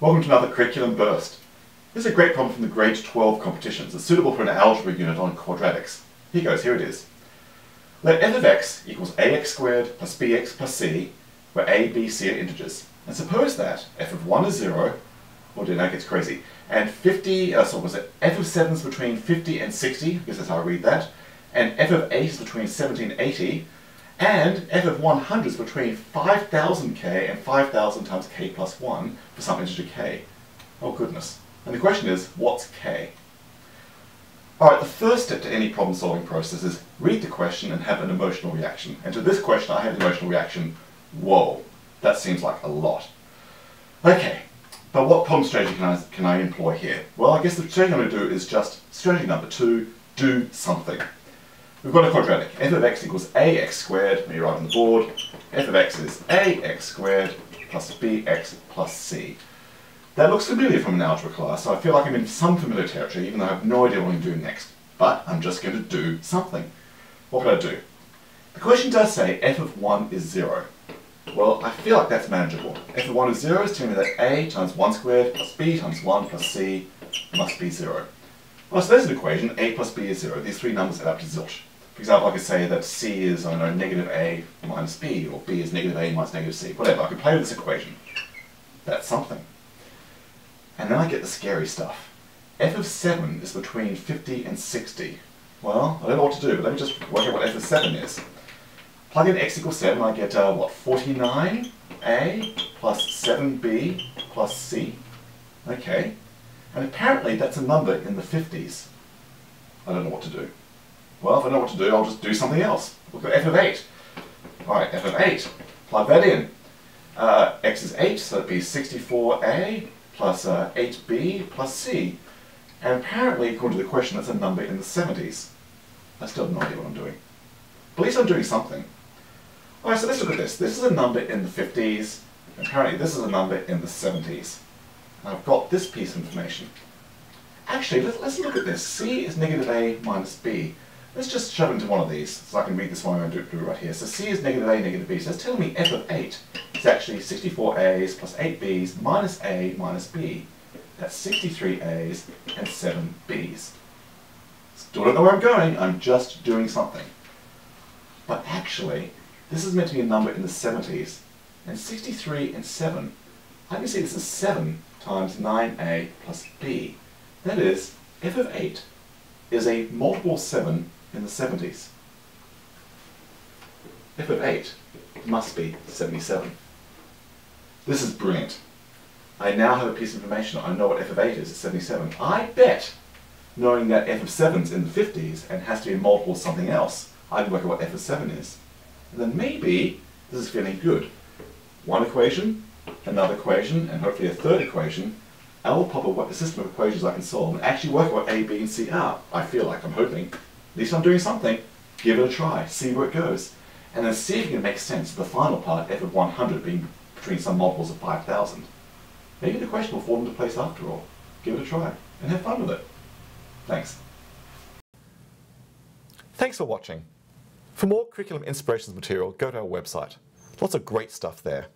Welcome to another curriculum burst. This is a great problem from the grade 12 competitions. It's suitable for an algebra unit on quadratics. Here goes, here it is. Let f of x equals ax squared plus bx plus c, where a, b, c are integers. And suppose that f of 1 is 0, oh dear, that gets crazy, and 50, uh, so was it, f of 7 is between 50 and 60, because that's how I read that, and f of 8 is between 70 and 80, and f of 100 is between 5000k and 5000 times k plus 1 for some integer k. Oh goodness. And the question is, what's k? Alright, the first step to any problem solving process is read the question and have an emotional reaction. And to this question I had an emotional reaction, whoa, that seems like a lot. Okay, but what problem strategy can I, can I employ here? Well, I guess the strategy I'm going to do is just strategy number two, do something. We've got a quadratic. f of x equals ax squared, me write on the board. f of x is ax squared plus bx plus c. That looks familiar from an algebra class, so I feel like I'm in some familiar territory, even though I have no idea what I'm doing next. But I'm just going to do something. What can I do? The question does say f of 1 is 0. Well, I feel like that's manageable. f of 1 is 0 is telling me that a times 1 squared plus b times 1 plus c must be 0. Well, so there's an equation, a plus b is 0. These three numbers add up to zilch. For example, I could say that c is, I don't know, negative a minus b, or b is negative a minus negative c, whatever. I could play with this equation. That's something. And then I get the scary stuff. f of 7 is between 50 and 60. Well, I don't know what to do, but let me just work out what f of 7 is. Plug in x equals 7, I get, uh, what, 49a plus 7b plus c. Okay. And apparently that's a number in the 50s. I don't know what to do. Well, if I know what to do, I'll just do something else. Look at f of 8. Alright, f of 8. Plug that in. Uh, x is 8, so that'd be 64a plus uh, 8b plus c. And apparently, according to the question, that's a number in the 70s. I still have no idea what I'm doing. But at least I'm doing something. Alright, so let's look at this. This is a number in the 50s. Apparently, this is a number in the 70s. I've got this piece of information. Actually, let's, let's look at this. c is negative a minus b. Let's just shove into one of these, so I can read this one I'm going to right here. So c is negative a, negative b. So that's telling me f of 8 is actually 64 a's plus 8 b's minus a minus b. That's 63 a's and 7 b's. Still don't know where I'm going, I'm just doing something. But actually, this is meant to be a number in the 70s, and 63 and 7, I can see this as 7 times 9a plus b. That is, f of 8 is a multiple 7 in the 70s. f of 8 must be 77. This is brilliant. I now have a piece of information. I know what f of 8 is at 77. I bet, knowing that f of 7 is in the 50s and has to be a multiple of something else, I can work out what f of 7 is. And then maybe this is feeling good. One equation, another equation, and hopefully a third equation, I will pop what a system of equations I can solve and actually work out what A, B, and C are. I feel like I'm hoping. At least I'm doing something. Give it a try. See where it goes. And then see if you can make sense of the final part, f of 100 being between some multiples of 5,000. Maybe the question will fall into place after all. Give it a try and have fun with it. Thanks. Thanks for watching. For more curriculum inspirations material, go to our website. Lots of great stuff there.